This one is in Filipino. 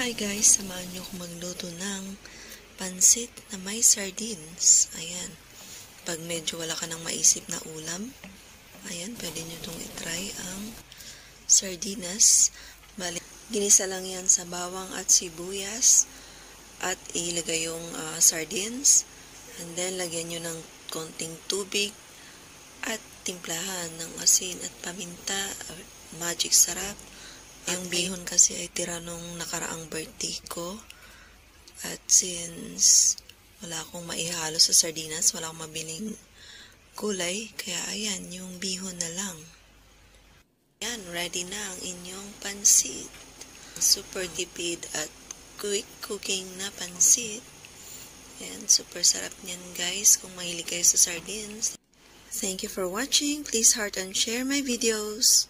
Hi guys, samahan niyo ko magluto ng pansit na may sardines. Ayan. Pag medyo wala ka nang maisip na ulam, ayan, pwede niyo itong itry ang sardinas. Bali, ginisa lang yan sa bawang at sibuyas at ilagay yung uh, sardines and then lagyan niyo ng konting tubig at timplahan ng asin at paminta, magic sarap yung bihon kasi ay tira nung nakaraang birthday ko. At since wala akong maihalo sa sardinas, wala akong mabiling gulay, kaya ayan, yung bihon na lang. Yan, ready na ang inyong pansit. Super tipid at quick cooking na pansit. Yan, super sarap niyan guys kung mahilig kayo sa sardines. Thank you for watching. Please heart and share my videos.